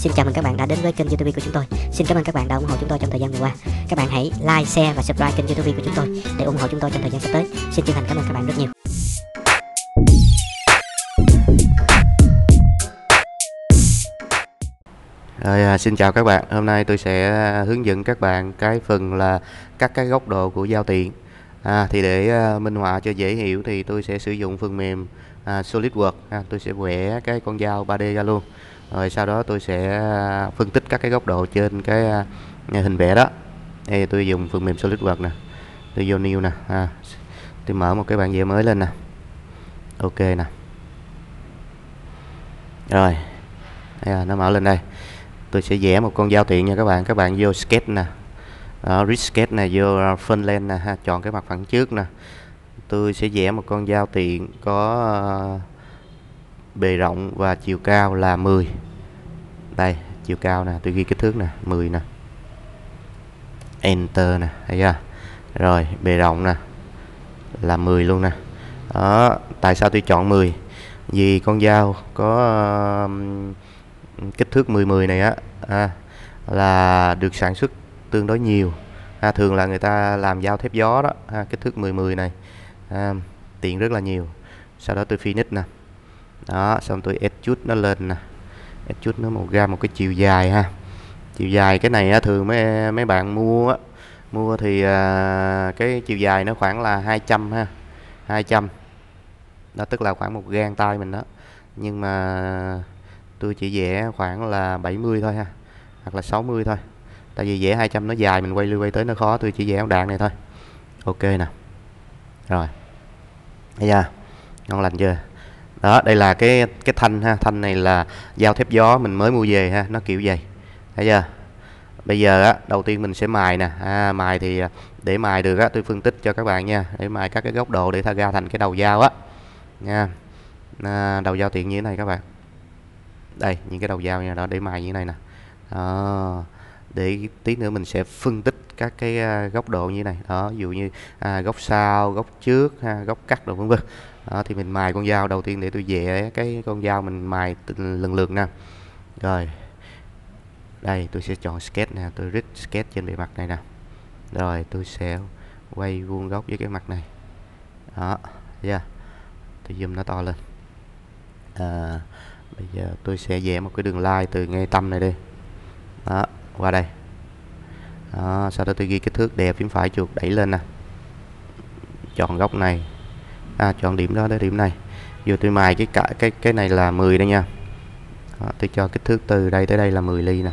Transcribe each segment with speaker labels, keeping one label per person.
Speaker 1: Xin chào mừng các bạn đã đến với kênh YouTube của chúng tôi. Xin cảm ơn các bạn đã ủng hộ chúng tôi trong thời gian vừa qua. Các bạn hãy like, share và subscribe kênh YouTube của chúng tôi để ủng hộ chúng tôi trong thời gian sắp tới. Xin chân thành cảm ơn các bạn rất nhiều.
Speaker 2: Rồi, à, xin chào các bạn. Hôm nay tôi sẽ à, hướng dẫn các bạn cái phần là các cái góc độ của giao tiện. À, thì để à, minh họa cho dễ hiểu thì tôi sẽ sử dụng phần mềm à, SolidWorks. À, tôi sẽ vẽ cái con dao 3D ra luôn. Rồi sau đó tôi sẽ à, phân tích các cái góc độ trên cái à, hình vẽ đó. Đây tôi dùng phần mềm SolidWorks nè. Tôi vô new nè. À, tôi mở một cái bản vẽ mới lên nè. Ok nè. Rồi. À, nó mở lên đây tôi sẽ vẽ một con dao tiện nha các bạn các bạn vô sketch nè đó, Rich sketch nè vô à, phân lên nè ha chọn cái mặt phẳng trước nè tôi sẽ vẽ một con dao tiện có uh, bề rộng và chiều cao là 10 đây chiều cao nè tôi ghi kích thước nè 10 nè. Enter nè thấy chưa? Rồi bề rộng nè là 10 luôn nè. Đó tại sao tôi chọn 10 vì con dao có uh, kích thước 10 10 này á à, là được sản xuất tương đối nhiều. À, thường là người ta làm dao thép gió đó à, kích thước 10 10 này. À, tiện rất là nhiều. Sau đó tôi finish nè đó xong tôi ép chút nó lên nè. Ép chút nó một ra một cái chiều dài ha. Chiều dài cái này á, thường mấy mấy bạn mua mua thì à, cái chiều dài nó khoảng là 200 ha 200 đó tức là khoảng một gang tay mình đó. Nhưng mà tôi chỉ vẽ khoảng là 70 thôi ha hoặc là 60 thôi. Tại vì vẽ 200 nó dài mình quay lưu quay tới nó khó tôi chỉ vẽ đoạn này thôi. Ok nè. Rồi. Bây giờ ngon lành chưa? Đó đây là cái cái thanh ha. Thanh này là dao thép gió mình mới mua về ha nó kiểu vậy. Thấy chưa? Bây giờ á đầu tiên mình sẽ mài nè. À, mài thì à, để mài được á tôi phân tích cho các bạn nha. Để mài các cái góc độ để thay ra thành cái đầu dao á. Nha. À, đầu dao tiện như thế này các bạn. Đây những cái đầu dao nha đó để mài như thế này nè. Đó. để tí nữa mình sẽ phân tích các cái à, góc độ như này. Đó ví dụ như à, góc sau góc trước ha, góc cắt đồ vân vân đó thì mình mài con dao đầu tiên để tôi vẽ cái con dao mình mài lần lượt nè. Rồi đây tôi sẽ chọn sketch nè tôi rít sketch trên bề mặt này nè. Rồi tôi sẽ quay vuông góc với cái mặt này. Đó yeah. tôi zoom nó to lên. À, bây giờ tôi sẽ vẽ một cái đường line từ ngay tâm này đi. Đó qua đây. Đó, sau đó tôi ghi kích thước đẹp phím phải chuột đẩy lên nè. Chọn góc này à, chọn điểm đó đến điểm này. Vừa tôi mài cái cả cái cái này là 10 đây nha. Đó, tôi cho kích thước từ đây tới đây là 10 ly nè.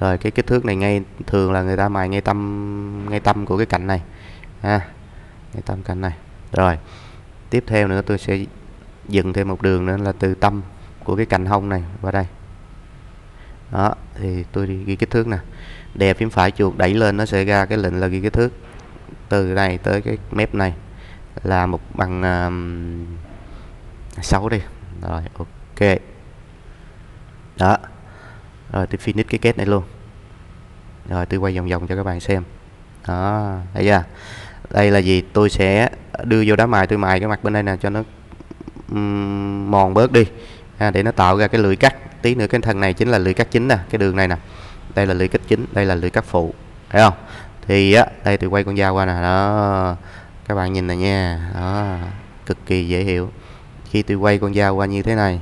Speaker 2: Rồi cái kích thước này ngay thường là người ta mài ngay tâm ngay tâm của cái cạnh này. Ha à, ngay tâm cạnh này. Rồi tiếp theo nữa tôi sẽ dựng thêm một đường nữa là từ tâm của cái cành hông này qua đây. Đó thì tôi đi ghi kích thước nè. Đè phím phải chuột đẩy lên nó sẽ ra cái lệnh là ghi kích thước từ này tới cái mép này là một bằng um, 6 đi. Rồi ok. Đó. Rồi tôi finish cái kết này luôn. Rồi tôi quay vòng vòng cho các bạn xem. Đó thấy chưa? Đây là gì? Tôi sẽ đưa vô đá mài tôi mài cái mặt bên đây nè cho nó um, mòn bớt đi. À, để nó tạo ra cái lưỡi cắt. Tí nữa cái thằng này chính là lưỡi cắt chính nè cái đường này nè. Đây là lưỡi cắt chính đây là lưỡi cắt phụ. Thấy không? Thì á đây tôi quay con dao qua nè. Đó các bạn nhìn này nha. Đó cực kỳ dễ hiểu. Khi tôi quay con dao qua như thế này.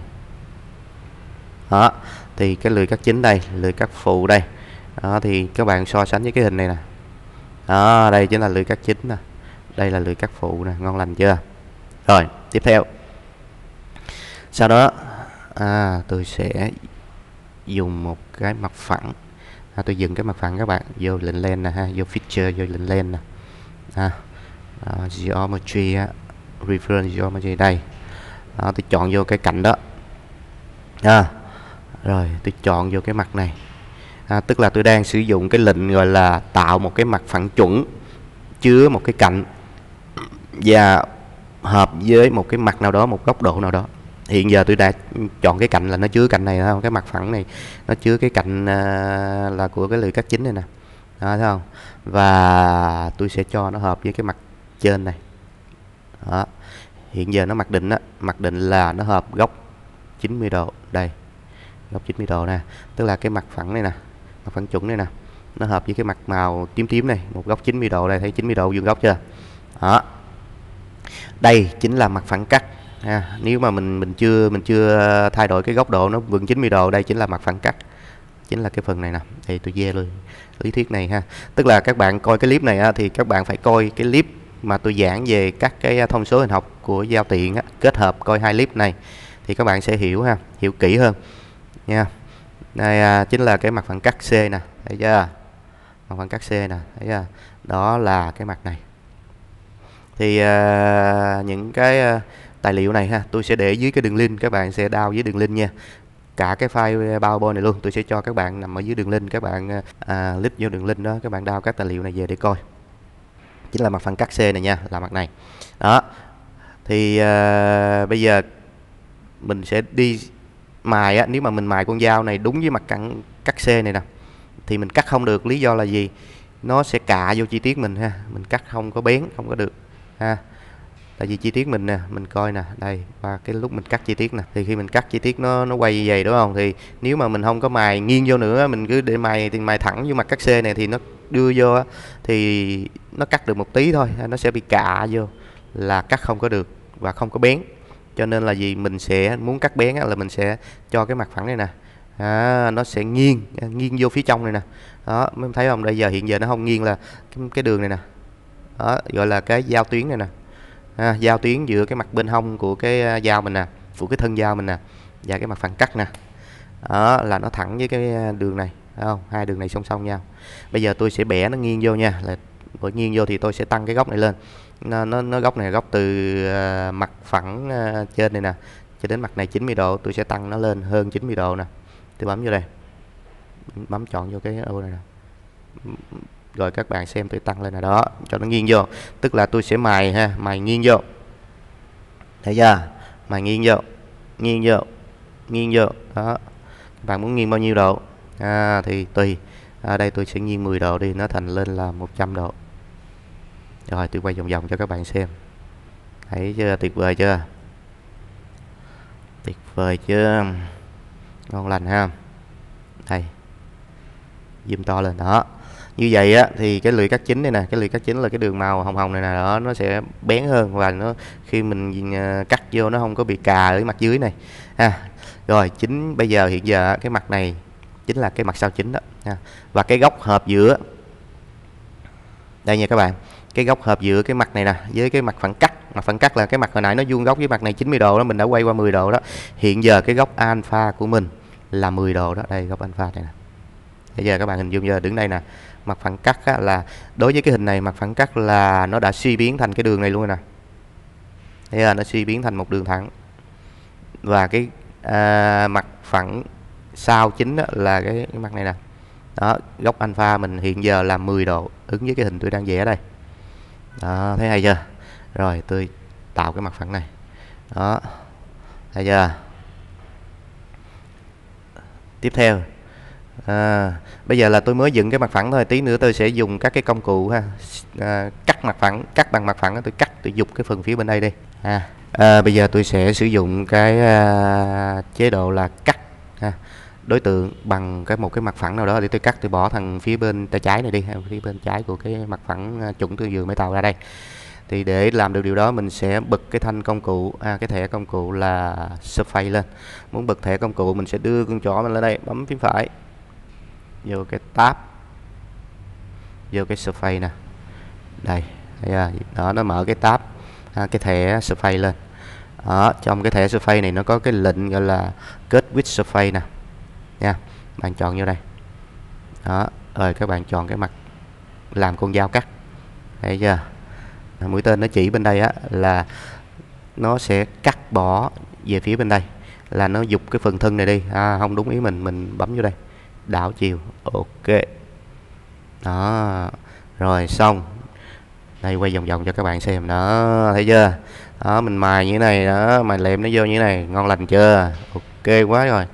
Speaker 2: Đó thì cái lưỡi cắt chính đây lưỡi cắt phụ đây. Đó thì các bạn so sánh với cái hình này nè. Đó đây chính là lưỡi cắt chính nè. Đây là lưỡi cắt phụ nè. Ngon lành chưa? Rồi tiếp theo. Sau đó à, tôi sẽ dùng một cái mặt phẳng. À, tôi dựng cái mặt phẳng các bạn. Vô lệnh len nè ha vô feature vô lệnh len nè. À, đó, geometry reference geometry đây. Đó, tôi chọn vô cái cạnh đó. À, rồi tôi chọn vô cái mặt này. À, tức là tôi đang sử dụng cái lệnh gọi là tạo một cái mặt phẳng chuẩn chứa một cái cạnh và hợp với một cái mặt nào đó một góc độ nào đó. Hiện giờ tôi đã chọn cái cạnh là nó chứa cạnh này không? Cái mặt phẳng này nó chứa cái cạnh à, là của cái lưỡi cắt chính này nè. Đó, thấy không? Và tôi sẽ cho nó hợp với cái mặt trên này. Đó. Hiện giờ nó mặc định á mặc định là nó hợp góc 90 độ đây góc 90 độ nè. Tức là cái mặt phẳng này nè mặt phẳng chuẩn này nè nó hợp với cái mặt màu tím tím này một góc 90 độ đây thấy 90 độ vuông góc chưa? Đó. Đây chính là mặt phẳng cắt ha. nếu mà mình mình chưa mình chưa thay đổi cái góc độ nó vững 90 độ đây chính là mặt phẳng cắt. Chính là cái phần này nè. Đây tôi ve luôn lý thuyết này ha. Tức là các bạn coi cái clip này á, thì các bạn phải coi cái clip mà tôi giảng về các cái à, thông số hình học của giao tiện á, kết hợp coi hai clip này thì các bạn sẽ hiểu ha hiểu kỹ hơn. Nha. Đây à, chính là cái mặt phẳng cắt C nè thấy chưa? Mặt phẳng cắt C nè thấy chưa? Đó là cái mặt này. Thì à, những cái à, tài liệu này ha tôi sẽ để dưới cái đường link các bạn sẽ đao dưới đường link nha. Cả cái file à, PowerPoint này luôn tôi sẽ cho các bạn nằm ở dưới đường link các bạn à, à click vô đường link đó các bạn đao các tài liệu này về để coi chính là mặt phẳng cắt C này nha là mặt này. Đó. Thì uh, bây giờ mình sẽ đi mài á nếu mà mình mài con dao này đúng với mặt cặn cắt C này nè thì mình cắt không được lý do là gì? Nó sẽ cạ vô chi tiết mình ha mình cắt không có bén không có được ha. Tại vì chi tiết mình nè mình coi nè đây và cái lúc mình cắt chi tiết nè. Thì khi mình cắt chi tiết nó nó quay như vậy đúng không? Thì nếu mà mình không có mài nghiêng vô nữa mình cứ để mài thì mài thẳng vô mặt cắt C này thì nó đưa vô thì nó cắt được một tí thôi nó sẽ bị cạ vô là cắt không có được và không có bén. Cho nên là gì mình sẽ muốn cắt bén là mình sẽ cho cái mặt phẳng này nè. À, nó sẽ nghiêng à, nghiêng vô phía trong này nè. Đó mấy thấy không? Bây giờ hiện giờ nó không nghiêng là cái, cái đường này nè. Đó gọi là cái giao tuyến này nè. À, giao tuyến giữa cái mặt bên hông của cái à, dao mình nè của cái thân dao mình nè và cái mặt phẳng cắt nè. Đó là nó thẳng với cái à, đường này. Thấy không? Hai đường này song song nhau. Bây giờ tôi sẽ bẻ nó nghiêng vô nha. Là bởi nghiêng vô thì tôi sẽ tăng cái góc này lên. Nó nó, nó góc này góc từ uh, mặt phẳng uh, trên này nè cho đến mặt này 90 độ tôi sẽ tăng nó lên hơn 90 độ nè. Tôi bấm vô đây. Bấm chọn vô cái ô này nè. Rồi các bạn xem tôi tăng lên là đó cho nó nghiêng vô. Tức là tôi sẽ mài ha mài nghiêng vô. Thấy chưa? Mài nghiêng vô nghiêng vô nghiêng vô. Đó. Các bạn muốn nghiêng bao nhiêu độ? À, thì tùy. Ở đây tôi sẽ nghiêng 10 độ đi nó thành lên là 100 độ. Rồi tôi quay vòng vòng cho các bạn xem. Thấy chưa? Tuyệt vời chưa? Tuyệt vời chưa ngon lành ha? Đây. Zoom to lên đó. Như vậy á thì cái lưỡi cắt chính đây nè cái lưỡi cắt chính là cái đường màu hồng hồng này nè đó nó sẽ bén hơn và nó khi mình à, cắt vô nó không có bị cà ở mặt dưới này. Ha. Rồi chính bây giờ hiện giờ cái mặt này chính là cái mặt sau chính đó ha. và cái góc hợp giữa đây nha các bạn cái góc hợp giữa cái mặt này nè với cái mặt phẳng cắt mặt phẳng cắt là cái mặt hồi nãy nó vuông góc với mặt này 90 độ đó mình đã quay qua 10 độ đó. Hiện giờ cái góc alpha của mình là 10 độ đó đây góc alpha này nè. Bây giờ các bạn hình dung giờ đứng đây nè mặt phẳng cắt á, là đối với cái hình này mặt phẳng cắt là nó đã suy biến thành cái đường này luôn nè. Thấy giờ nó suy biến thành một đường thẳng. Và cái à, mặt phẳng sau chính đó là cái, cái mặt này nè. Đó góc alpha mình hiện giờ là 10 độ ứng với cái hình tôi đang vẽ đây. Đó thấy hay chưa? Rồi tôi tạo cái mặt phẳng này. Đó thấy chưa? Tiếp theo. À, bây giờ là tôi mới dựng cái mặt phẳng thôi tí nữa tôi sẽ dùng các cái công cụ ha. À, cắt mặt phẳng cắt bằng mặt phẳng tôi cắt tôi dục cái phần phía bên đây đi ha. À, bây giờ tôi sẽ sử dụng cái à, chế độ là cắt ha đối tượng bằng cái một cái mặt phẳng nào đó để tôi cắt tôi bỏ thằng phía bên tay trái này đi phía bên trái của cái mặt phẳng à, chuẩn tôi vừa mới tạo ra đây. Thì để làm được điều đó mình sẽ bật cái thanh công cụ à, cái thẻ công cụ là surface lên. Muốn bật thẻ công cụ mình sẽ đưa con chó mình lên đây bấm phím phải vô cái tab vô cái surface nè. Đây đó nó mở cái tab à, cái thẻ surface lên. Ở trong cái thẻ surface này nó có cái lệnh gọi là kết with surface nè nha. Bạn chọn vô đây. Đó rồi các bạn chọn cái mặt làm con dao cắt. Thấy chưa? Mũi tên nó chỉ bên đây á là nó sẽ cắt bỏ về phía bên đây. Là nó dục cái phần thân này đi. À, không đúng ý mình mình bấm vô đây. Đảo chiều. Ok. Đó. Rồi xong. Đây quay vòng vòng cho các bạn xem. Đó thấy chưa? Đó mình mài như thế này đó mài lệm nó vô như thế này. Ngon lành chưa? Ok quá rồi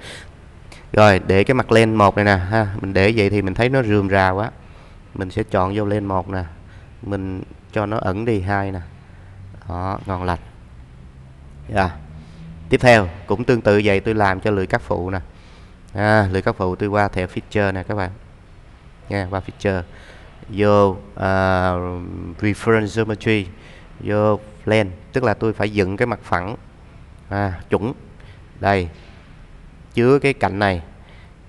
Speaker 2: rồi để cái mặt len một này nè ha mình để vậy thì mình thấy nó rườm rà quá. Mình sẽ chọn vô len một nè mình cho nó ẩn đi hai nè. Đó ngon lành. Yeah. tiếp theo cũng tương tự vậy tôi làm cho lưỡi cắt phụ nè. À, lưỡi cắt phụ tôi qua thẻ feature nè các bạn. Nha qua feature. Vô uh, reference geometry vô plan tức là tôi phải dựng cái mặt phẳng. À, chuẩn. Đây chứa cái cạnh này.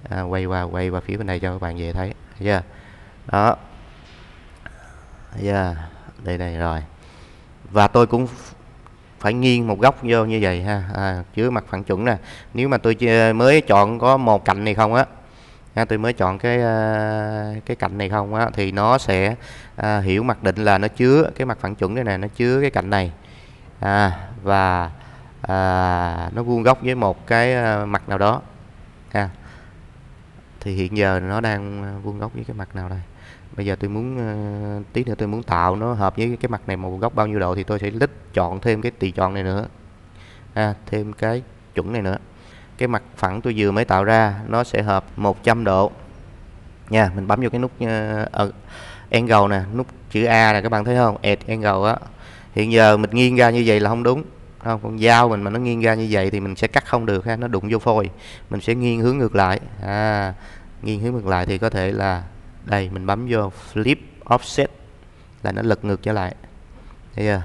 Speaker 2: À, quay qua quay qua phía bên này cho các bạn dễ thấy chưa? Yeah. đó yeah. đây này rồi. Và tôi cũng phải nghiêng một góc vô như vậy ha. À, chứa mặt phẳng chuẩn nè. Nếu mà tôi mới chọn có một cạnh này không á ha, tôi mới chọn cái à, cái cạnh này không á thì nó sẽ à, hiểu mặc định là nó chứa cái mặt phẳng chuẩn đây nè nó chứa cái cạnh này. À, và à, nó vuông góc với một cái à, mặt nào đó. Ha. Thì hiện giờ nó đang vuông góc với cái mặt nào đây? Bây giờ tôi muốn uh, tí nữa tôi muốn tạo nó hợp với cái mặt này một góc bao nhiêu độ thì tôi sẽ lít chọn thêm cái tùy chọn này nữa. À, thêm cái chuẩn này nữa. Cái mặt phẳng tôi vừa mới tạo ra nó sẽ hợp 100 độ. Nha mình bấm vô cái nút uh, angle nè nút chữ A nè các bạn thấy không? Add angle á. Hiện giờ mình nghiêng ra như vậy là không đúng không con dao mình mà nó nghiêng ra như vậy thì mình sẽ cắt không được ha nó đụng vô phôi. Mình sẽ nghiêng hướng ngược lại. À nghiêng hướng ngược lại thì có thể là đây mình bấm vô flip offset là nó lật ngược trở lại. Thấy chưa?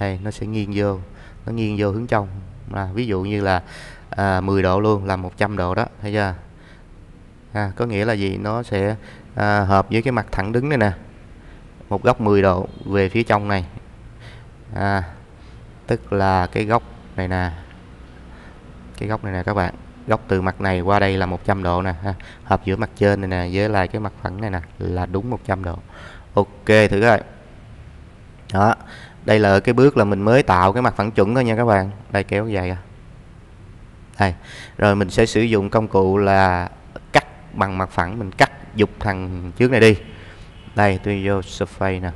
Speaker 2: Đây nó sẽ nghiêng vô nó nghiêng vô hướng trong. À, ví dụ như là à, 10 độ luôn là 100 độ đó thấy chưa? À, có nghĩa là gì? Nó sẽ à, hợp với cái mặt thẳng đứng này nè. Một góc 10 độ về phía trong này. À, tức là cái góc này nè. Cái góc này nè các bạn. Góc từ mặt này qua đây là 100 độ nè ha. hợp giữa mặt trên này nè với lại cái mặt phẳng này nè là đúng 100 độ. Ok thử coi. Đó. Đây là cái bước là mình mới tạo cái mặt phẳng chuẩn thôi nha các bạn. Đây kéo dài ra. Đây. Rồi mình sẽ sử dụng công cụ là cắt bằng mặt phẳng mình cắt dục thằng trước này đi. Đây tôi vô surface nè.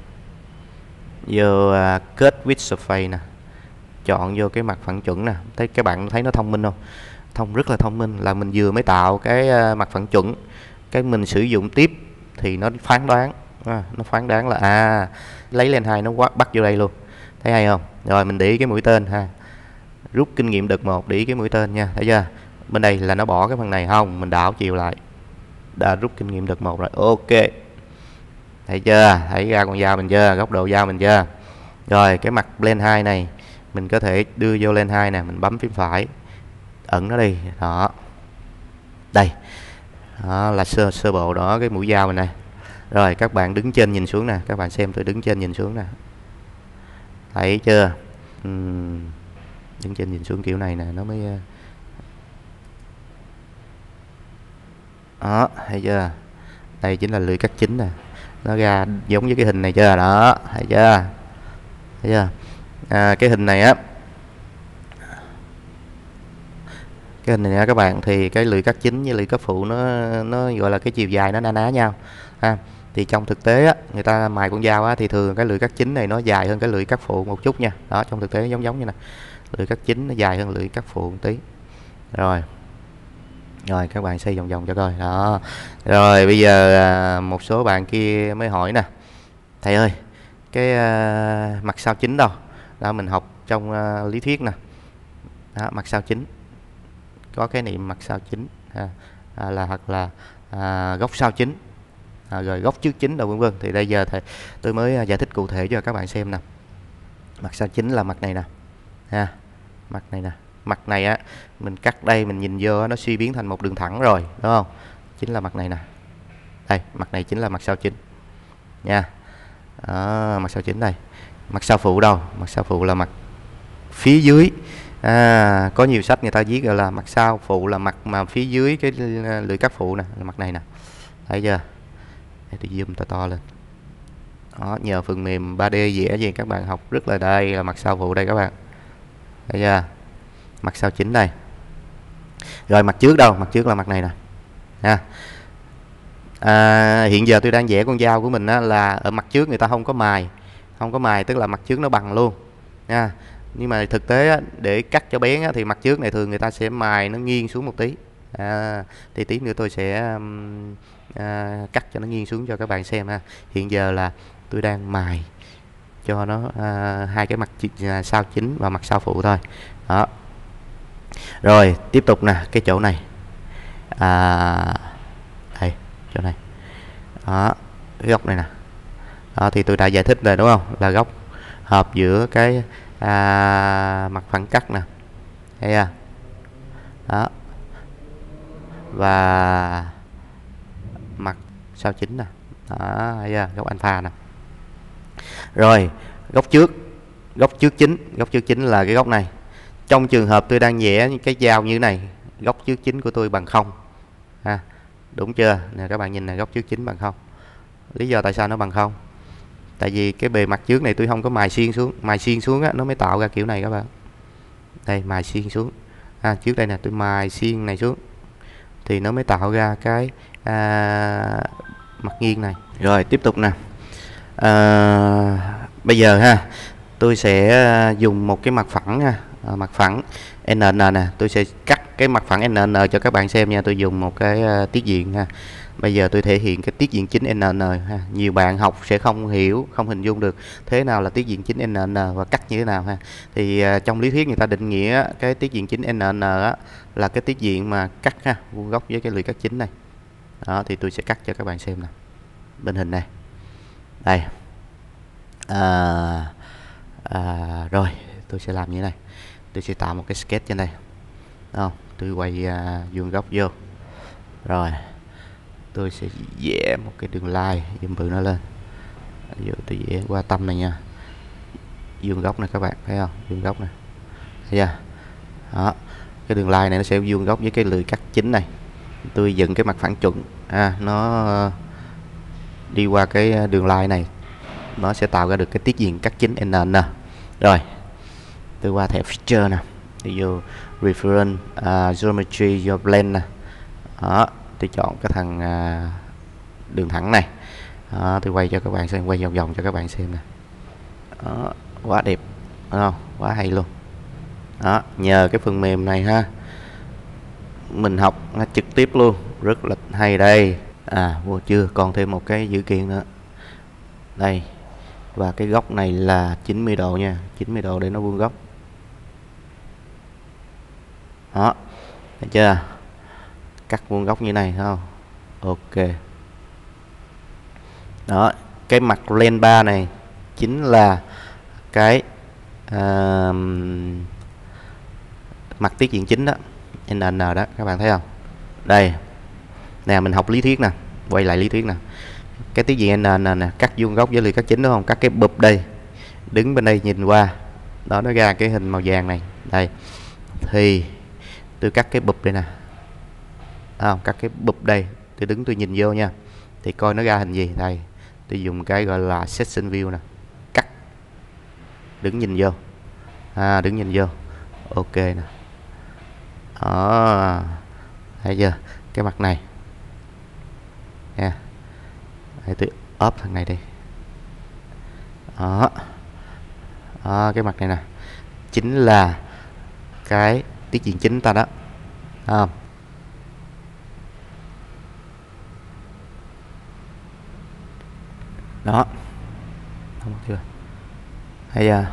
Speaker 2: Vô à, uh, cut with surface nè chọn vô cái mặt phẳng chuẩn nè. Thấy các bạn thấy nó thông minh không? Thông rất là thông minh. Là mình vừa mới tạo cái ờ, mặt phẳng chuẩn cái mình sử dụng tiếp thì nó phán đoán. À, nó phán đoán là à lấy lên hai nó quá bắt vô đây luôn. Thấy hay không? Rồi mình để cái mũi tên ha. Rút kinh nghiệm đợt một để cái mũi tên nha. Thấy chưa? Bên đây là nó bỏ cái phần này không? Mình đảo chiều lại. Đã rút kinh nghiệm đợt một rồi. Ok. Thấy chưa? Thấy ra con dao mình chưa? Góc độ dao mình chưa? Rồi cái mặt blend hai này mình có thể đưa vô lên hai nè mình bấm phím phải. Ẩn nó đi đó. Đây. Đó là sơ sơ bộ đó cái mũi dao mình này rồi các bạn đứng trên nhìn xuống nè. Các bạn xem tôi đứng trên nhìn xuống nè. Thấy chưa? Uhm, đứng trên nhìn xuống kiểu này nè nó mới ờ. đó thấy chưa? Đây chính là lưỡi cắt chính nè. Nó ra giống với cái hình này chưa? Đó thấy chưa? Thấy chưa? À, cái hình này á. Cái hình này nha các bạn thì cái lưỡi cắt chính với lưỡi cắt phụ nó nó gọi là cái chiều dài nó na ná nhau ha. Thì trong thực tế á, người ta mài con dao á, thì thường cái lưỡi cắt chính này nó dài hơn cái lưỡi cắt phụ một chút nha. Đó trong thực tế giống giống như này lưỡi cắt chính nó dài hơn lưỡi cắt phụ một tí. Rồi. Rồi các bạn xây vòng vòng cho coi. Đó. Rồi bây giờ à, một số bạn kia mới hỏi nè. Thầy ơi cái uh, mặt sau chính đâu? Đó mình học trong uh, lý thuyết nè. Đó, mặt sau chính. Có cái niệm mặt sau chính ha, à, là hoặc là à, góc sau chính. À, rồi góc trước chính đâu vân vân. Thì bây giờ thì tôi mới ờ, giải thích cụ thể cho các bạn xem nè. Mặt sau chính là mặt này nè ha. Mặt này nè. Mặt này á mình cắt đây mình nhìn vô nó suy biến thành một đường thẳng rồi đúng không? Chính là mặt này nè. Đây mặt này chính là mặt sau chính. Nha. À, mặt sau chính đây mặt sau phụ đâu? Mặt sau phụ là mặt phía dưới. À, có nhiều sách người ta viết gọi là mặt sau phụ là mặt mà phía dưới cái lưỡi cắt phụ nè là mặt này nè. Thấy chưa? Để tôi zoom to to lên. Đó nhờ phần mềm 3D vẽ gì các bạn học rất là đây là mặt sau phụ đây các bạn. Thấy chưa? Mặt sau chính đây. Rồi mặt trước đâu? Mặt trước là mặt này nè. Ha. À, hiện giờ tôi đang vẽ con dao của mình á, là ở mặt trước người ta không có mài không có mài tức là mặt trước nó bằng luôn nha. Nhưng mà thực tế để cắt cho bén thì mặt trước này thường người ta sẽ mài nó nghiêng xuống một tí. À, thì tí nữa tôi sẽ à, cắt cho nó nghiêng xuống cho các bạn xem ha. Hiện giờ là tôi đang mài cho nó à, hai cái mặt à, sau chính và mặt sau phụ thôi. Đó. Rồi tiếp tục nè cái chỗ này. À, đây chỗ này. Đó cái góc này nè à, thì tôi đã giải thích rồi đúng không? Là góc hợp giữa cái à, mặt phẳng cắt nè. Thấy à đó. Và mặt sao chính nè. Đó thấy chưa? Góc alpha nè. Rồi góc trước. Góc trước chính. Góc trước chính là cái góc này. Trong trường hợp tôi đang vẽ cái dao như thế này góc trước chính của tôi bằng không ha? Đúng chưa? Nè các bạn nhìn này góc trước chính bằng không. Lý do tại sao nó bằng không? Tại vì cái bề mặt trước này tôi không có mài xiên xuống mài xiên xuống á, nó mới tạo ra kiểu này các bạn. Đây mài xiên xuống. À, trước đây nè tôi mài xiên này xuống thì nó mới tạo ra cái à, mặt nghiêng này. Rồi tiếp tục nè. À, bây giờ ha tôi sẽ à, dùng một cái mặt phẳng ha à, mặt phẳng NN nè tôi sẽ cắt cái mặt phẳng NN cho các bạn xem nha. Tôi dùng một cái uh, tiết diện ha bây giờ tôi thể hiện cái tiết diện chính NN ha. Nhiều bạn học sẽ không hiểu không hình dung được thế nào là tiết diện chính NN và cắt như thế nào ha. Thì à, trong lý thuyết người ta định nghĩa cái tiết diện chính NN á, là cái tiết diện mà cắt ha vuông góc với cái lưỡi cắt chính này. Đó thì tôi sẽ cắt cho các bạn xem nè. Bên hình này. Đây. À, à, rồi tôi sẽ làm như thế này. Tôi sẽ tạo một cái sketch trên đây. Không tôi quay uh, vuông góc vô. Rồi tôi sẽ vẽ một cái đường line zoom bự nó lên. Giờ tôi vẽ qua tâm này nha. Vuông góc này các bạn thấy không? Vuông góc này. Thấy chưa? Đó cái đường line này nó sẽ vuông góc với cái lưỡi cắt chính này. Tôi dựng cái mặt phẳng chuẩn. À, nó ờ, đi qua cái ờ, đường line này. Nó sẽ tạo ra được cái tiết diện cắt chính NN rồi tôi qua thẻ feature nè. Thì vô reference uh, geometry your blend nè. Đó tôi chọn cái thằng à, đường thẳng này. Đó, tôi quay cho các bạn xem quay vòng vòng cho các bạn xem nè. Đó, quá đẹp đúng không? Quá hay luôn. Đó nhờ cái phần mềm này ha. Mình học nó trực tiếp luôn rất là hay đây. À vô chưa còn thêm một cái dữ kiện nữa. Đây và cái góc này là 90 độ nha 90 độ để nó vuông góc. Đó thấy chưa? Cắt vuông góc như này không? Ok. Đó cái mặt len ba này chính là cái uh, mặt tiết diện chính đó NN đó các bạn thấy không? Đây nè mình học lý thuyết nè quay lại lý thuyết nè. Cái tiết diện NN nè cắt vuông góc với lưỡi cắt chính đúng không? Cắt cái bụp đây đứng bên đây nhìn qua. Đó nó ra cái hình màu vàng này. Đây thì tôi cắt cái bụp đây nè à, các cái bụp đây tôi đứng tôi nhìn vô nha. Thì coi nó ra hình gì. Đây tôi dùng cái gọi là section view nè. Cắt. Đứng nhìn vô. À đứng nhìn vô. Ok nè. Đó. Thấy chưa? Cái mặt này. Nha. Để tôi ốp thằng này đi. Đó. đó cái mặt này nè. Chính là cái tiết diện chính ta đó. À. đó. Không chưa. Hay à.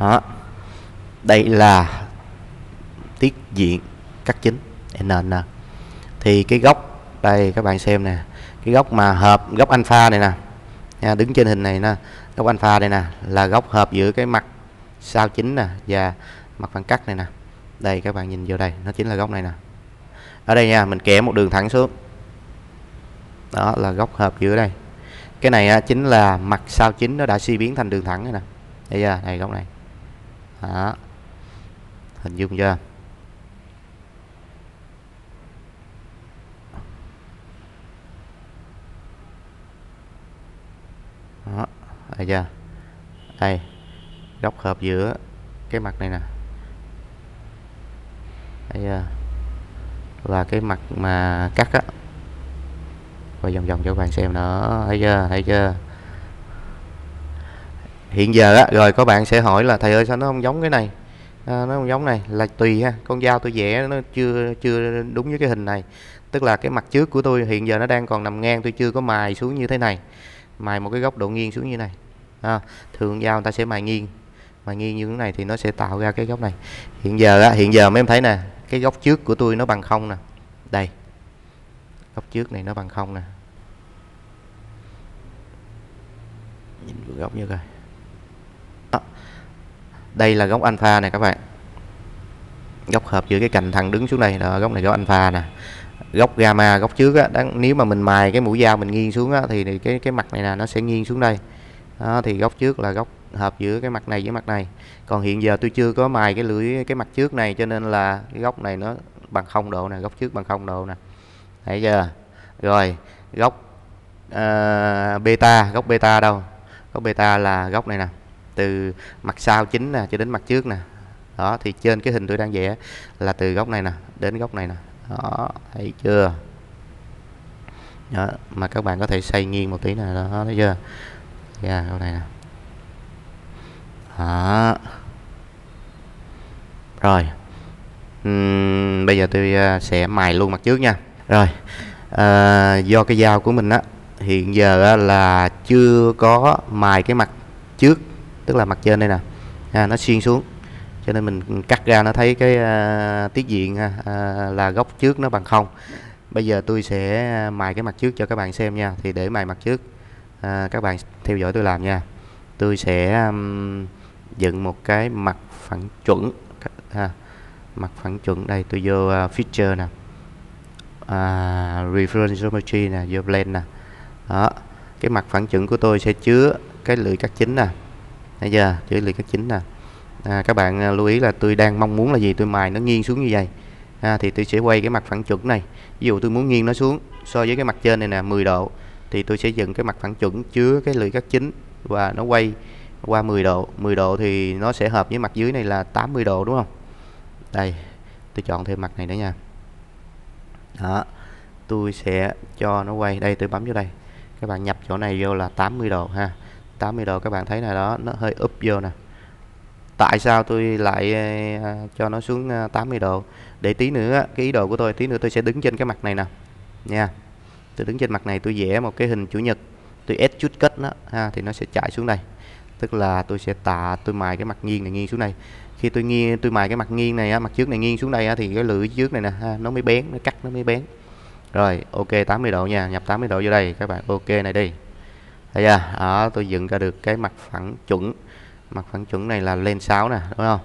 Speaker 2: Đó. Đây là tiết diện cắt chính NN thì cái góc đây các bạn xem nè cái góc mà hợp góc alpha này nè nha, đứng trên hình này nè góc alpha đây nè là góc hợp giữa cái mặt sao chính nè và mặt phẳng cắt này nè. Đây các bạn nhìn vô đây nó chính là góc này nè. Ở đây nha mình kẻ một đường thẳng xuống đó là góc hợp giữa đây. Cái này á, chính là mặt sao chính nó đã suy biến thành đường thẳng này nè. Đây giờ này góc này. Đó. Hình dung chưa? Đó. Đây chưa? Đây. Góc hợp giữa cái mặt này nè. Đây chưa? Và cái mặt mà cắt á quay vòng vòng cho các bạn xem nữa thấy chưa thấy chưa? Hiện giờ á rồi có bạn sẽ hỏi là thầy ơi sao nó không giống cái này? À, nó không giống này. Là tùy ha con dao tôi vẽ nó chưa chưa đúng với cái hình này. Tức là cái mặt trước của tôi hiện giờ nó đang còn nằm ngang tôi chưa có mài xuống như thế này. Mài một cái góc độ nghiêng xuống như này. À, thường dao người ta sẽ mài nghiêng. Mài nghiêng như thế này thì nó sẽ tạo ra cái góc này. Hiện giờ á hiện giờ mấy em thấy nè cái góc trước của tôi nó bằng không nè. Đây góc trước này nó bằng không nè. Nhìn góc như coi. Đó. đây là góc alpha này các bạn. Góc hợp giữa cái cành thằng đứng xuống đây là góc này góc alpha nè. Góc gamma góc trước á đáng, nếu mà mình mài cái mũi dao mình nghiêng xuống á thì, thì cái cái mặt này nè nó sẽ nghiêng xuống đây. Đó, thì góc trước là góc hợp giữa cái mặt này với mặt này. Còn hiện giờ tôi chưa có mài cái lưỡi cái mặt trước này cho nên là cái góc này nó bằng không độ nè góc trước bằng không độ nè. Thấy chưa? Rồi góc ờ, uh, beta góc beta đâu? Góc beta là góc này nè. Từ mặt sau chính nè cho đến mặt trước nè. Đó thì trên cái hình tôi đang vẽ là từ góc này nè đến góc này nè. Đó thấy chưa? Đó, mà các bạn có thể xoay nghiêng một tí nè đó thấy chưa? Ra yeah, góc này nè. Đó. Rồi. Uhm, bây giờ tôi à, sẽ mài luôn mặt trước nha. Rồi. À, do cái dao của mình á hiện giờ là chưa có mài cái mặt trước tức là mặt trên đây nè. À, nó xuyên xuống. Cho nên mình cắt ra nó thấy cái uh, tiết diện uh, là góc trước nó bằng không. Bây giờ tôi sẽ à, mài cái mặt trước cho các bạn xem nha. Thì để mài mặt trước uh, các bạn theo dõi tôi làm nha. Tôi sẽ um, dựng một cái mặt phẳng chuẩn. Ha mặt phẳng chuẩn đây tôi vô uh, feature nè. Uh, reference geometry nè vô blend nè đó cái mặt phẳng chuẩn của tôi sẽ chứa cái lưỡi cắt chính nè. Bây giờ chứa lưỡi cắt chính nè. À, các bạn à, lưu ý là tôi đang mong muốn là gì? Tôi mài nó nghiêng xuống như vậy. À, thì tôi sẽ quay cái mặt phẳng chuẩn này. Ví dụ tôi muốn nghiêng nó xuống so với cái mặt trên này nè 10 độ thì tôi sẽ dựng cái mặt phẳng chuẩn chứa cái lưỡi cắt chính và nó quay qua 10 độ. 10 độ thì nó sẽ hợp với mặt dưới này là 80 độ đúng không? Đây tôi chọn thêm mặt này nữa nha. Đó tôi sẽ cho nó quay. Đây tôi bấm vô đây các bạn nhập chỗ này vô là 80 độ ha. 80 độ các bạn thấy này đó nó hơi úp vô nè. Tại sao tôi lại ờ, cho nó xuống ờ, 80 độ để tí nữa cái ý đồ của tôi tí nữa tôi sẽ đứng trên cái mặt này nè. Nha. Tôi đứng trên mặt này tôi vẽ một cái hình chủ nhật. Tôi ép chút cất nó ha thì nó sẽ chạy xuống đây. Tức là tôi sẽ tạ tôi mài cái mặt nghiêng này nghiêng xuống đây. Khi tôi nghiêng tôi mài cái mặt nghiêng này á, mặt trước này nghiêng xuống đây á, thì cái lưỡi trước này nè ha, nó mới bén nó cắt nó mới bén rồi ok 80 độ nha nhập 80 độ vô đây các bạn ok này đi. Thấy chưa? Đó tôi dựng ra được cái mặt phẳng chuẩn. Mặt phẳng chuẩn này là lên 6 nè đúng không?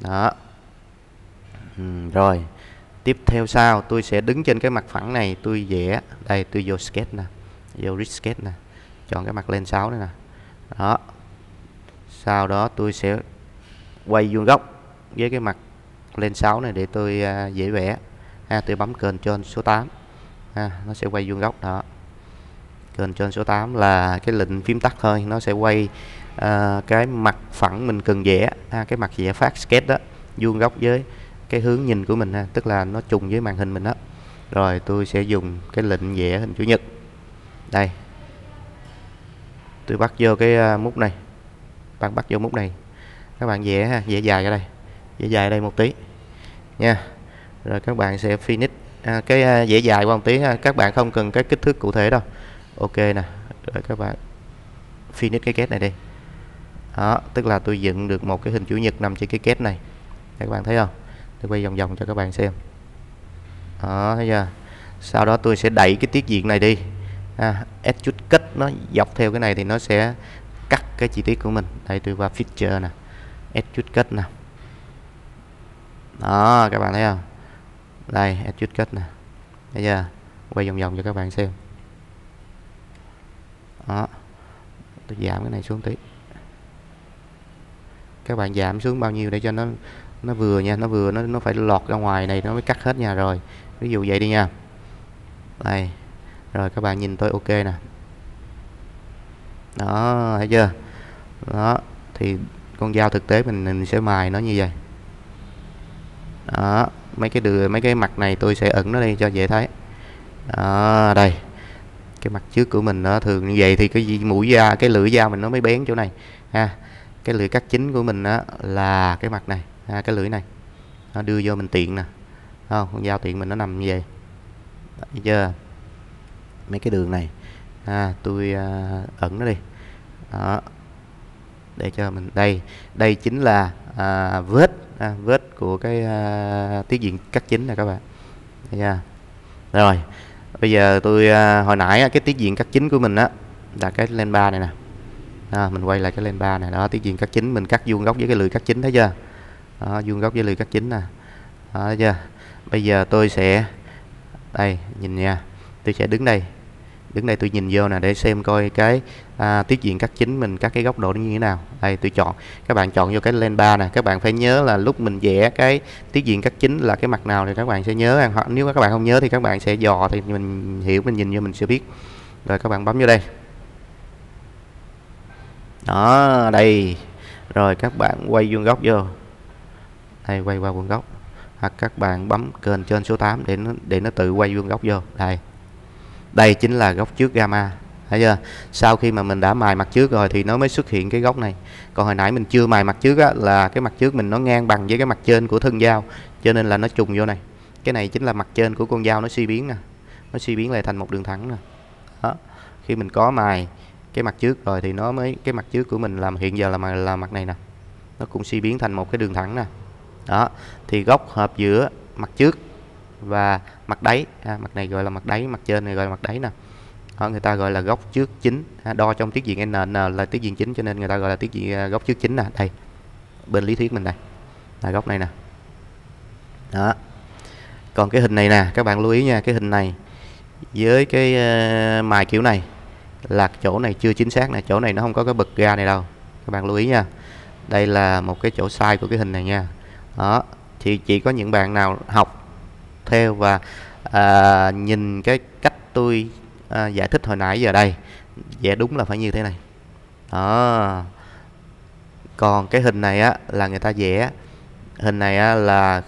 Speaker 2: Đó. Ừ, rồi. Tiếp theo sau tôi sẽ đứng trên cái mặt phẳng này tôi vẽ. Đây tôi vô sketch nè vô rich sketch nè. Chọn cái mặt lên 6 này nè. Đó. Sau đó tôi sẽ quay vuông góc với cái mặt lên 6 này để tôi uh, dễ vẽ. Ha, tôi bấm kênh trên số 8 ha, nó sẽ quay vuông góc đó. Kênh trên số 8 là cái lệnh phím tắt thôi nó sẽ quay uh, cái mặt phẳng mình cần vẽ ha, cái mặt vẽ phát sketch đó vuông góc với cái hướng nhìn của mình ha, tức là nó trùng với màn hình mình đó. Rồi tôi sẽ dùng cái lệnh vẽ hình chủ nhật. Đây. Tôi bắt vô cái uh, mút này. Bạn bắt vô mút này. Các bạn vẽ ha vẽ dài ra đây. Vẽ dài đây một tí. Nha. Rồi các bạn sẽ finish à, cái à, dễ dài qua một tí ha. Các bạn không cần cái kích thước cụ thể đâu. Ok nè. Rồi các bạn finish cái kết này đi. Đó tức là tôi dựng được một cái hình chủ nhật nằm trên cái kết này. Các bạn thấy không? Tôi quay vòng vòng cho các bạn xem. Đó thấy chưa? Sau đó tôi sẽ đẩy cái tiết diện này đi. À, ép chút kết nó dọc theo cái này thì nó sẽ cắt cái chi tiết của mình. Đây tôi vào feature nè. Ép chút kết nè. Đó các bạn thấy không? Đây ép chút kết nè. Bây giờ quay vòng vòng cho các bạn xem. Đó. Tôi giảm cái này xuống tí. Các bạn giảm xuống bao nhiêu để cho nó nó vừa nha nó vừa nó nó phải lọt ra ngoài này nó mới cắt hết nha rồi. Ví dụ vậy đi nha. Đây. Rồi các bạn nhìn tôi ok nè. Đó thấy chưa? Đó. Thì con dao thực tế mình, mình sẽ mài nó như vậy đó mấy cái đường mấy cái mặt này tôi sẽ ẩn nó đi cho dễ thấy. Đó đây. Cái mặt trước của mình nó thường như vậy thì cái gì mũi da cái lưỡi dao mình nó mới bén chỗ này ha. Cái lưỡi cắt chính của mình đó là cái mặt này ha, cái lưỡi này. Nó đưa vô mình tiện nè. Không? Con dao tiện mình nó nằm như vậy. Đấy chưa? Mấy cái đường này ha, tôi uh, ẩn nó đi. Đó. Để cho mình đây. Đây chính là à, vết à, vết của cái à, tiết diện cắt chính nè các bạn. Nha. rồi bây giờ tôi à, hồi nãy cái tiết diện cắt chính của mình á là cái len ba này nè. À, mình quay lại cái len ba này đó tiết diện cắt chính mình cắt vuông góc với cái lưỡi cắt chính thấy chưa? Đó, vuông góc với lưỡi cắt chính nè. Đó, thấy chưa? Bây giờ tôi sẽ đây nhìn nha tôi sẽ đứng đây đứng đây tôi nhìn vô nè để xem coi cái à, tiết diện cắt chính mình các cái góc độ nó như thế nào. Đây tôi chọn. Các bạn chọn vô cái lên ba nè. Các bạn phải nhớ là lúc mình vẽ cái tiết diện cắt chính là cái mặt nào thì các bạn sẽ nhớ hoặc nếu các bạn không nhớ thì các bạn sẽ dò thì mình hiểu mình nhìn vô mình sẽ biết. Rồi các bạn bấm vô đây. Đó đây. Rồi các bạn quay vuông góc vô. Đây quay qua vuông góc. Hoặc các bạn bấm kênh trên số 8 để nó để nó tự quay vuông góc vô. Đây đây chính là góc trước gamma. Thấy chưa? Sau khi mà mình đã mài mặt trước rồi thì nó mới xuất hiện cái góc này. Còn hồi nãy mình chưa mài mặt trước á, là cái mặt trước mình nó ngang bằng với cái mặt trên của thân dao cho nên là nó trùng vô này. Cái này chính là mặt trên của con dao nó suy biến nè. Nó suy biến lại thành một đường thẳng nè. Đó. Khi mình có mài cái mặt trước rồi thì nó mới cái mặt trước của mình làm hiện giờ là mà là mặt này nè. Nó cũng suy biến thành một cái đường thẳng nè. Đó. Thì góc hợp giữa mặt trước và mặt đáy ha, mặt này gọi là mặt đáy mặt trên này gọi là mặt đáy nè. Đó, người ta gọi là góc trước chính ha, đo trong tiết diện n, n là tiết diện chính cho nên người ta gọi là tiết diện à, góc trước chính nè. Đây bên lý thuyết mình đây. Là góc này nè. Đó. Còn cái hình này nè các bạn lưu ý nha cái hình này với cái uh, mài kiểu này là chỗ này chưa chính xác nè chỗ này nó không có cái bực ga này đâu. Các bạn lưu ý nha. Đây là một cái chỗ sai của cái hình này nha. Đó thì chỉ có những bạn nào học theo và à, nhìn cái cách tôi à, giải thích hồi nãy giờ đây. Vẽ đúng là phải như thế này. Đó. Còn cái hình này á là người ta vẽ. Hình này á là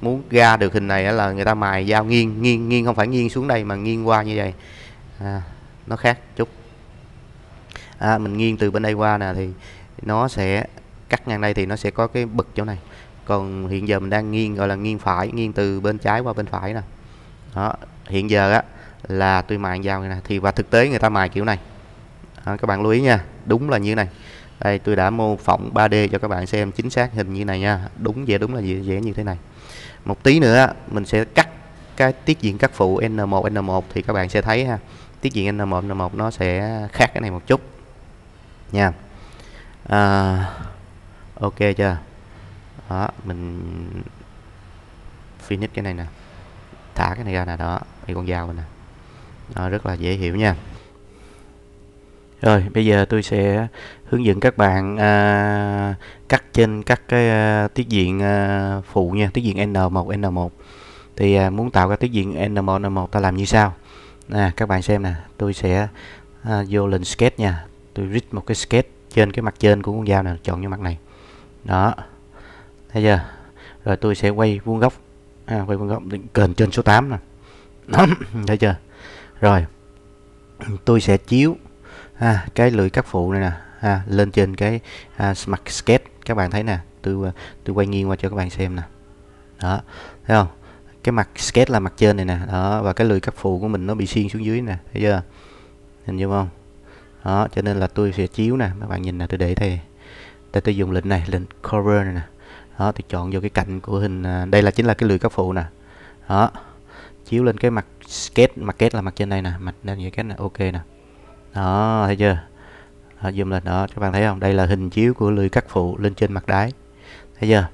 Speaker 2: muốn ra được hình này á là người ta mài dao nghiêng nghiêng nghiêng không phải nghiêng xuống đây mà nghiêng qua như vậy. À, nó khác chút. À, mình nghiêng từ bên đây qua nè thì nó sẽ cắt ngang đây thì nó sẽ có cái bực chỗ này còn hiện giờ mình đang nghiêng gọi là nghiêng phải nghiêng từ bên trái qua bên phải nè. Đó hiện giờ á là tôi mài dao này nè thì và thực tế người ta mài kiểu này. Đó, các bạn lưu ý nha đúng là như này. Đây tôi đã mô phỏng 3D cho các bạn xem chính xác hình như này nha đúng dễ đúng là dễ, dễ như thế này. Một tí nữa mình sẽ cắt cái tiết diện cắt phụ N1 N1 thì các bạn sẽ thấy ha tiết diện N1 N1 nó sẽ khác cái này một chút nha. À, ok chưa? Đó mình finish cái này nè. Thả cái này ra nè đó cái con dao mình nè. Đó, rất là dễ hiểu nha. Rồi bây giờ tôi sẽ hướng dẫn các bạn à, cắt trên các cái à, tiết diện à, phụ nha tiết diện N1 N1 thì à, muốn tạo cái tiết diện N1 N1 ta làm như sau. Nè các bạn xem nè tôi sẽ à, vô lên sketch nha. Tôi rít một cái sketch trên cái mặt trên của con dao này chọn như mặt này. Đó thấy chưa? Rồi tôi sẽ quay vuông góc. À, quay vuông góc định cần trên số 8 nè. Thấy chưa? Rồi tôi sẽ chiếu à, cái lưỡi cắt phụ này nè. À, lên trên cái à, mặt sketch. Các bạn thấy nè tôi à, tôi quay nghiêng qua cho các bạn xem nè. Đó thấy không? Cái mặt sketch là mặt trên này nè. Đó và cái lưỡi cắt phụ của mình nó bị xiên xuống dưới nè. Thấy chưa? Hình như không? Đó cho nên là tôi sẽ chiếu nè. Các bạn nhìn nè tôi để đây. Đây tôi dùng lệnh này lệnh cover này nè đó thì chọn vô cái cạnh của hình à, đây là chính là cái lưỡi cắt phụ nè. Đó chiếu lên cái mặt sketch mặt kết là mặt trên đây nè mặt lên như cái này ok nè. Đó thấy chưa? Đó, zoom lên đó các bạn thấy không? Đây là hình chiếu của lưỡi cắt phụ lên trên mặt đáy. Thấy chưa?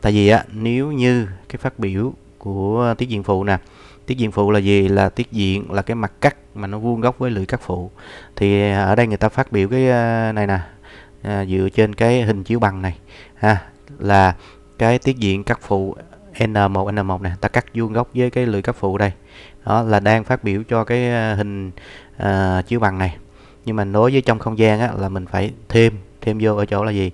Speaker 2: Tại vì á nếu như cái phát biểu của tiết diện phụ nè tiết diện phụ là gì? Là tiết diện là cái mặt cắt mà nó vuông góc với lưỡi cắt phụ. Thì à, ở đây người ta phát biểu cái à, này nè à, dựa trên cái hình chiếu bằng này ha là cái tiết diện cắt phụ N1 N1 này ta cắt vuông góc với cái lưỡi cắt phụ đây. Đó là đang phát biểu cho cái à, hình à, chiếu bằng này. Nhưng mà đối với trong không gian á, là mình phải thêm thêm vô ở chỗ là gì?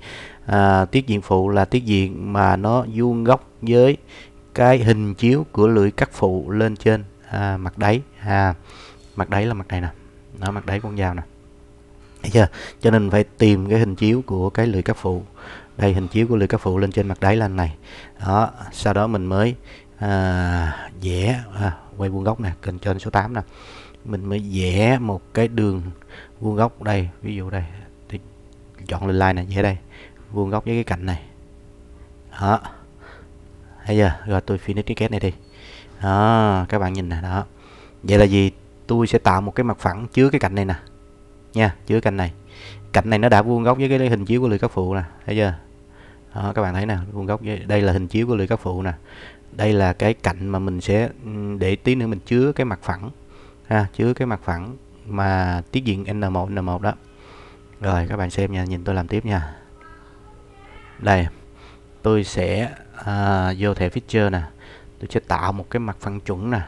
Speaker 2: À, tiết diện phụ là tiết diện mà nó vuông góc với cái hình chiếu của lưỡi cắt phụ lên trên à, mặt đáy. À, mặt đáy là mặt này nè. Đó mặt đáy con dao nè chưa? Cho nên phải tìm cái hình chiếu của cái lưỡi cắt phụ. Đây hình chiếu của lưỡi cắt phụ lên trên mặt đáy là này. Đó sau đó mình mới à, vẽ à, quay vuông góc nè kênh trên số 8 nè. Mình mới vẽ một cái đường vuông góc đây. Ví dụ đây thì chọn lên line này vẽ đây. Vuông góc với cái cạnh này. Đó. Thấy giờ rồi tôi finish cái kết này đi. Đó các bạn nhìn nè đó. Vậy là gì? Tôi sẽ tạo một cái mặt phẳng chứa cái cạnh này nè nha chứa cạnh này. Cạnh này nó đã vuông góc với cái hình chiếu của lưỡi các phụ nè thấy chưa? Đó, các bạn thấy nè vuông góc với đây là hình chiếu của lưỡi các phụ nè. Đây là cái cạnh mà mình sẽ để tí nữa mình chứa cái mặt phẳng ha chứa cái mặt phẳng mà tiết diện N1 N1 đó. Rồi các bạn xem nha nhìn tôi làm tiếp nha. Đây tôi sẽ à, vô thẻ feature nè. Tôi sẽ tạo một cái mặt phẳng chuẩn nè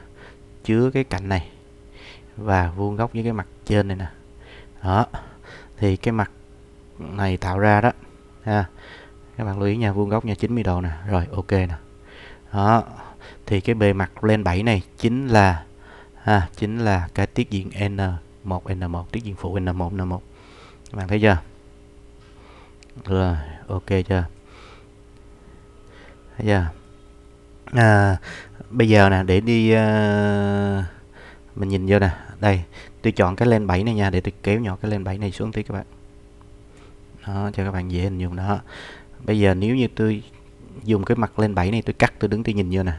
Speaker 2: chứa cái cạnh này và vuông góc với cái mặt trên này nè đó. Thì cái mặt này tạo ra đó ha. Các bạn lưu ý nha vuông góc nha 90 độ nè. Rồi ok nè. Đó. Thì cái bề mặt lên 7 này chính là ha chính là cái tiết diện N1 N1 tiết diện phụ N1 N1 các bạn thấy chưa? Rồi ok chưa? Thấy chưa? À, bây giờ nè để đi uh, mình nhìn vô nè. Đây tôi chọn cái len 7 này nha để tôi kéo nhỏ cái len 7 này xuống tí các bạn. Đó cho các bạn dễ hình dung đó. Bây giờ nếu như tôi dùng cái mặt lên 7 này tôi cắt tôi đứng tôi nhìn vô nè.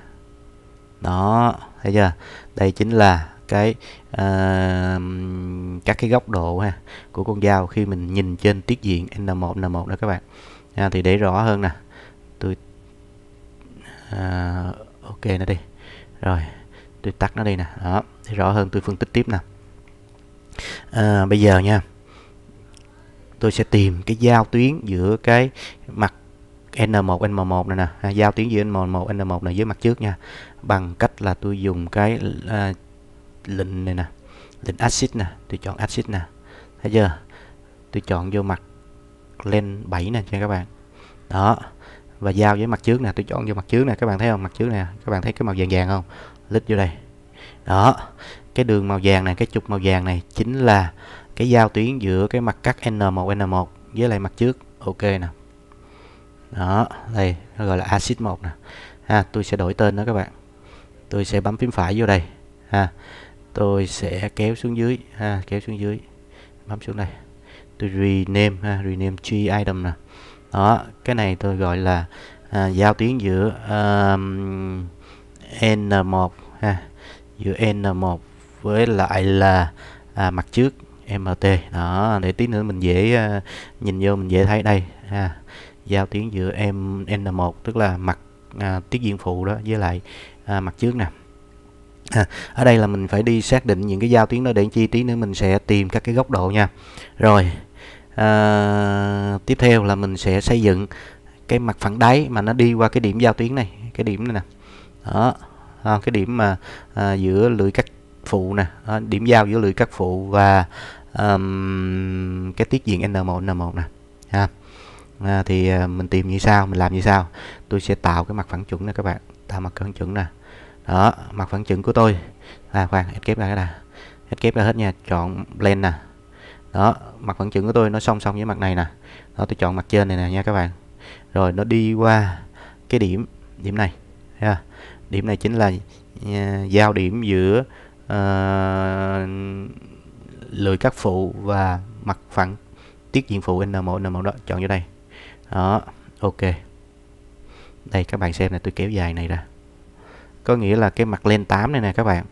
Speaker 2: Đó thấy chưa? Đây chính là cái uh, các cái góc độ ha của con dao khi mình nhìn trên tiết diện N1 N1 đó các bạn. À, thì để rõ hơn nè. Tôi uh, ok nó đi. Rồi tôi tắt nó đi nè. Đó để rõ hơn tôi phân tích tiếp nè à, bây giờ nha tôi sẽ tìm cái giao tuyến giữa cái mặt N1 N1 này nè. À, giao tuyến giữa N1 N1 này với mặt trước nha. Bằng cách là tôi dùng cái à, lệnh này nè lệnh axit nè tôi chọn axit nè. Thấy chưa? Tôi chọn vô mặt len 7 nè cho các bạn. Đó và giao với mặt trước nè tôi chọn vô mặt trước nè các bạn thấy không? Mặt trước nè các bạn thấy cái màu vàng vàng không? Lít vô đây. Đó cái đường màu vàng này cái trục màu vàng này chính là cái giao tuyến giữa cái mặt cắt N1 N1 với lại mặt trước. Ok nè. Đó đây nó gọi là axit 1 nè. Ha tôi sẽ đổi tên đó các bạn. Tôi sẽ bấm phím phải vô đây. Ha tôi sẽ kéo xuống dưới. Ha kéo xuống dưới. Bấm xuống đây. Tôi rename ha rename G item nè. Đó cái này tôi gọi là à, giao tuyến giữa um, N1 ha giữa N1 với lại là à, mặt trước MT đó để tí nữa mình dễ à, nhìn vô mình dễ thấy đây ha. Giao tuyến giữa em N1 tức là mặt à, tiết diện phụ đó với lại à, mặt trước nè. À, ở đây là mình phải đi xác định những cái giao tuyến đó để chi tí nữa mình sẽ tìm các cái góc độ nha. Rồi à, tiếp theo là mình sẽ xây dựng cái mặt phẳng đáy mà nó đi qua cái điểm giao tuyến này cái điểm này nè. Đó à, cái điểm mà à, giữa lưỡi cắt phụ nè đó, điểm giao giữa lưỡi cắt phụ và um, cái tiết diện N1 N1 nè ha. À, thì à, mình tìm như sao mình làm như sao tôi sẽ tạo cái mặt phẳng chuẩn nè các bạn tạo mặt phẳng chuẩn nè. Đó mặt phẳng chuẩn của tôi. À khoan kép ra cái này kép ra hết nha chọn blend nè. Đó mặt phẳng chuẩn của tôi nó song song với mặt này nè. Đó tôi chọn mặt trên này nè nha các bạn. Rồi nó đi qua cái điểm điểm này ha. điểm này chính là uh, giao điểm giữa Ờ, uh, lưỡi cắt phụ và mặt phẳng tiết diện phụ N1 N1 đó chọn vô đây. Đó ok. Đây các bạn xem này tôi kéo dài này ra. Có nghĩa là cái mặt len 8 này nè các bạn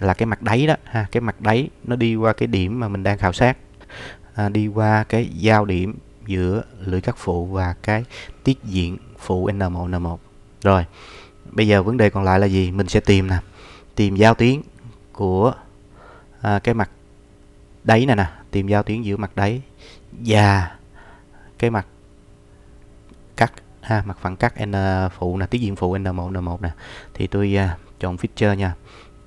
Speaker 2: là cái mặt đáy đó ha cái mặt đáy nó đi qua cái điểm mà mình đang khảo sát. À, đi qua cái giao điểm giữa lưỡi cắt phụ và cái tiết diện phụ N1 N1 rồi bây giờ vấn đề còn lại là gì? Mình sẽ tìm nè tìm giao tuyến của à, cái mặt đáy này nè tìm giao tuyến giữa mặt đáy và cái mặt cắt ha mặt phẳng cắt n phụ nè tiết diện phụ n1 n1 nè. Thì tôi à, chọn feature nha.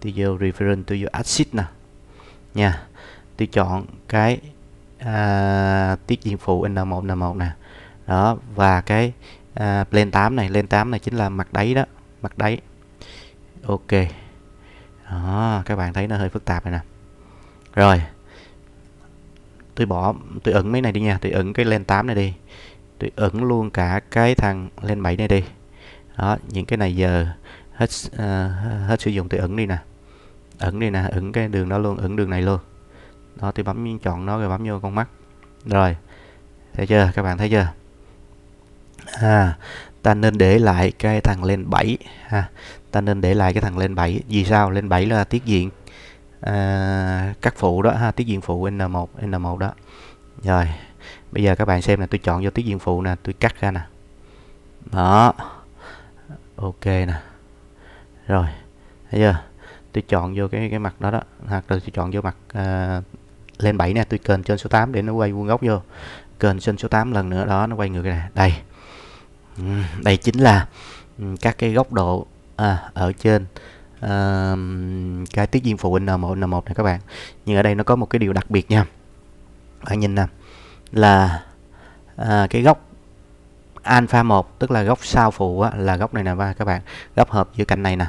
Speaker 2: Tôi vô reference tôi vô axis nè. Nha. Tôi chọn cái à, tiết diện phụ n1 n1 nè. Đó và cái à, plane 8 này. Lên 8 này chính là mặt đáy đó mặt đáy. Ok đó các bạn thấy nó hơi phức tạp này nè. Rồi tôi bỏ tôi ẩn mấy này đi nha. Tôi ẩn cái lên 8 này đi. Tôi ẩn luôn cả cái thằng lên 7 này đi. Đó những cái này giờ hết uh, hết sử dụng tôi ẩn đi nè. Ẩn đi nè ẩn cái đường đó luôn ẩn đường này luôn. Đó tôi bấm chọn nó rồi bấm vô con mắt. Rồi thấy chưa? Các bạn thấy chưa? À ta nên để lại cái thằng lên 7 ha. Ta nên để lại cái thằng lên 7 vì sao? Lên 7 là tiết diện à, các phụ đó ha tiết diện phụ N1 N1 đó. Rồi bây giờ các bạn xem là tôi chọn vô tiết diện phụ nè tôi cắt ra nè. Đó. Ok nè. Rồi thấy chưa? Tôi chọn vô cái cái mặt đó đó. Hoặc là tôi chọn vô mặt uh, lên 7 nè tôi cần trên số 8 để nó quay vuông góc vô. Cần trên số 8 lần nữa đó nó quay ngược này đây. Ừ, đây chính là ừ, các cái góc độ à, ở trên uh, cái tiết diện phụ N1 N1 này các bạn. Nhưng ở đây nó có một cái điều đặc biệt nha. Bạn nhìn nè là à, cái góc alpha 1 tức là góc sao phụ á, là góc này nè các bạn. Góc hợp giữa cạnh này nè.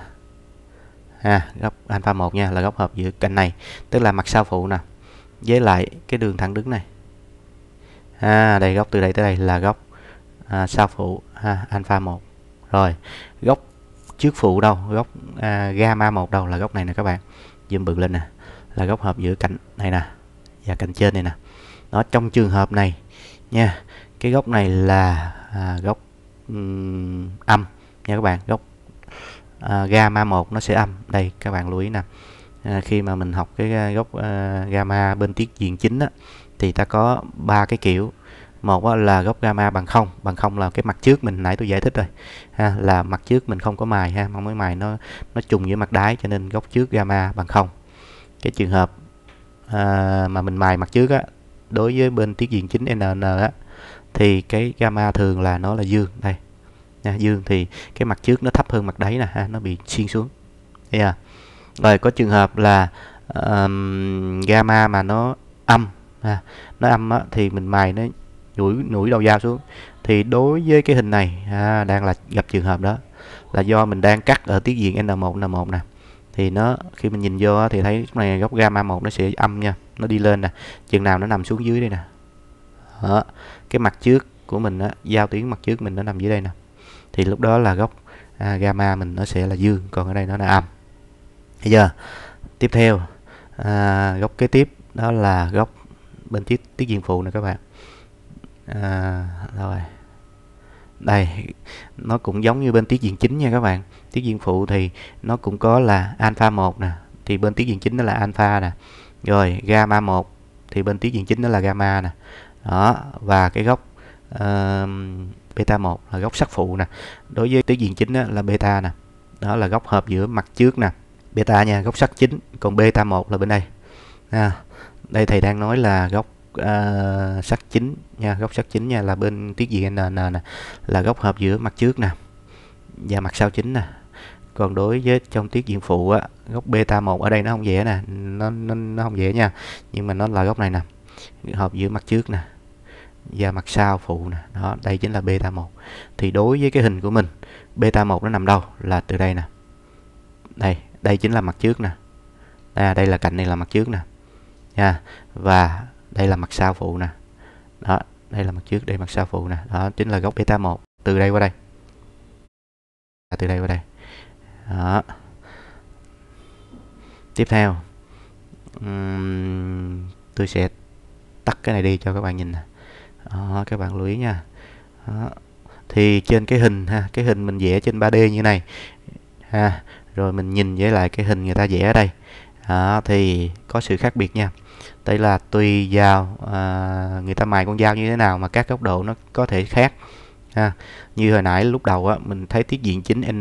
Speaker 2: Ha góc alpha 1 nha là góc hợp giữa cạnh này tức là mặt sao phụ nè với lại cái đường thẳng đứng này. À, đây góc từ đây tới đây là góc à, sao phụ ha, alpha 1 rồi góc trước phụ đâu góc à, gamma 1 đâu là góc này nè các bạn. Zoom bự lên nè là góc hợp giữa cạnh này nè và cạnh trên này nè. Đó trong trường hợp này nha cái góc này là à, góc um, âm nha các bạn. Góc à, gamma 1 nó sẽ âm. Đây các bạn lưu ý nè. À, khi mà mình học cái à, góc à, gamma bên tiết diện chính á, thì ta có ba cái kiểu một là góc gamma bằng không. Bằng không là cái mặt trước mình. Nãy tôi giải thích rồi. Ha là mặt trước mình không có mài ha. Mong mới mài nó nó trùng với mặt đáy cho nên góc trước gamma bằng không. Cái trường hợp à, mà mình mài mặt trước á đối với bên tiết diện chính NN á thì cái gamma thường là nó là dương. Đây. Nha dương thì cái mặt trước nó thấp hơn mặt đáy nè. Ha nó bị xiên xuống. Yeah. rồi có trường hợp là um, gamma mà nó âm ha. nó âm á, thì mình mài nó nhủi nhủi đầu dao xuống. Thì đối với cái hình này à, đang là gặp trường hợp đó là do mình đang cắt ở tiết diện N1 N1 nè. Thì nó khi mình nhìn vô thì thấy cái này góc gamma 1 nó sẽ âm nha nó đi lên nè chừng nào nó nằm xuống dưới đây nè. Đó. cái mặt trước của mình á giao tuyến mặt trước mình nó nằm dưới đây nè. Thì lúc đó là góc à, gamma mình nó sẽ là dương còn ở đây nó là âm. Bây giờ tiếp theo à, góc kế tiếp đó là góc bên tiết tiết diện phụ nè các bạn à, rồi. Đây nó cũng giống như bên tiết diện chính nha các bạn. Tiết diện phụ thì nó cũng có là alpha 1 nè thì bên tiết diện chính nó là alpha nè. Rồi gamma 1 thì bên tiết diện chính nó là gamma nè. Đó và cái góc uh, beta 1 là góc sắc phụ nè. Đối với tiết diện chính đó là beta nè. Đó là góc hợp giữa mặt trước nè. Beta nha góc sắc chính còn beta 1 là bên đây. À, đây thầy đang nói là góc À, uh, sắc chính nha góc sắc chính nha là bên tiết diện n nè là góc hợp giữa mặt trước nè và mặt sau chính nè. Còn đối với trong tiết diện phụ á góc beta 1 ở đây nó không dễ nè nó, nó nó không dễ nha nhưng mà nó là góc này nè hợp giữa mặt trước nè và mặt sau phụ nè. Đó đây chính là beta 1 thì đối với cái hình của mình beta 1 nó nằm đâu? Là từ đây nè. Đây đây chính là mặt trước nè. À, đây là cạnh này là mặt trước nè. Nha và đây là mặt sau phụ nè. Đó đây là mặt trước đây mặt sau phụ nè. Đó chính là góc beta 1 từ đây qua đây. À, từ đây qua đây. Đó. Tiếp theo. Uhm, tôi sẽ tắt cái này đi cho các bạn nhìn nè. Đó, các bạn lưu ý nha. Đó. thì trên cái hình ha cái hình mình vẽ trên 3D như này. Ha rồi mình nhìn với lại cái hình người ta vẽ ở đây. Đó, thì có sự khác biệt nha đây là tùy vào à, người ta mài con dao như thế nào mà các góc độ nó có thể khác ha. Như hồi nãy lúc đầu á mình thấy tiết diện chính n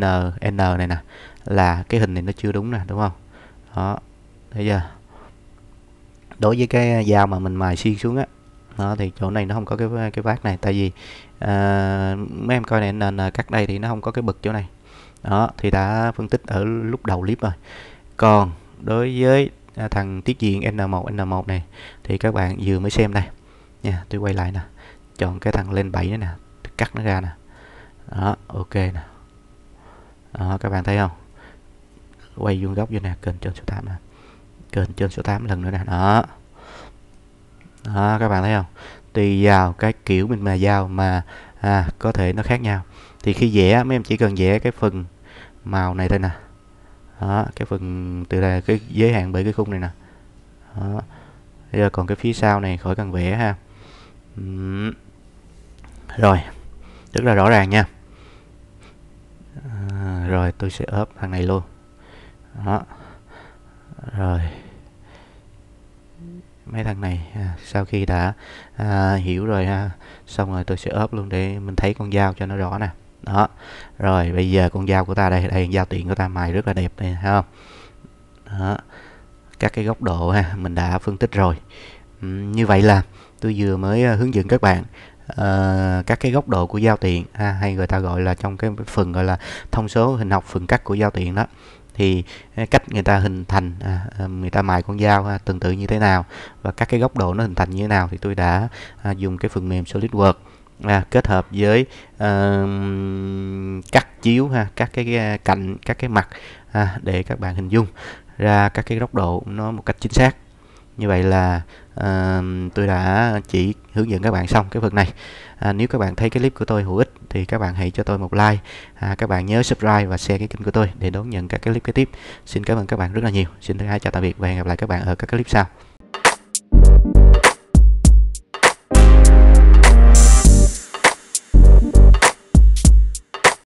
Speaker 2: n này nè là cái hình này nó chưa đúng nè đúng không? Đó thấy chưa? Đối với cái dao mà mình mài xuyên xuống á đó thì chỗ này nó không có cái cái vát này tại vì à, mấy em coi này nền cắt đây thì nó không có cái bực chỗ này. Đó thì đã phân tích ở lúc đầu clip rồi. Còn đối với À, thằng tiết diện N1 N1 này thì các bạn vừa mới xem đây nha tôi quay lại nè. Chọn cái thằng lên 7 nữa nè cắt nó ra nè. Đó ok nè. Đó các bạn thấy không? Quay vuông góc vô nè kênh trên số 8 nè. Kênh trên số 8 lần nữa nè đó. Đó các bạn thấy không? Tùy vào cái kiểu mình mà giao mà à, có thể nó khác nhau. Thì khi vẽ mấy em chỉ cần vẽ cái phần màu này thôi nè đó cái phần từ đây cái giới hạn bởi cái khung này nè. Đó. Bây giờ còn cái phía sau này khỏi cần vẽ ha. Uhm. rồi rất là rõ ràng nha. À, rồi tôi sẽ ốp thằng này luôn. Đó. Rồi. Mấy thằng này à, sau khi đã à, hiểu rồi ha xong rồi tôi sẽ ốp luôn để mình thấy con dao cho nó rõ nè đó. Rồi bây giờ con dao của ta đây đây dao tiện của ta mài rất là đẹp này thấy không? Đó. Các cái góc độ ha mình đã phân tích rồi. Như vậy là tôi vừa mới ờ, hướng dẫn các bạn uh, các cái góc độ của giao tiện ha, hay người ta gọi là trong cái phần gọi là thông số hình học phần cắt của giao tiện đó. Thì ờ, cách người ta hình thành à, người ta mài con dao tương tự như thế nào và các cái góc độ nó hình thành như thế nào thì tôi đã à, dùng cái phần mềm SolidWorks à, kết hợp với uh, cắt chiếu ha các cái ờ, cạnh các cái mặt ha, để các bạn hình dung ra các cái góc độ nó một cách chính xác. Như vậy là uh, tôi đã chỉ hướng dẫn các bạn xong cái phần này. À, nếu các bạn thấy cái clip của tôi hữu ích thì các bạn hãy cho tôi một like. À, các bạn nhớ subscribe và share cái kênh của tôi để đón nhận các cái clip kế tiếp. Xin cảm ơn các bạn rất là nhiều. Xin thân ái chào tạm biệt và hẹn gặp lại các bạn ở các clip sau.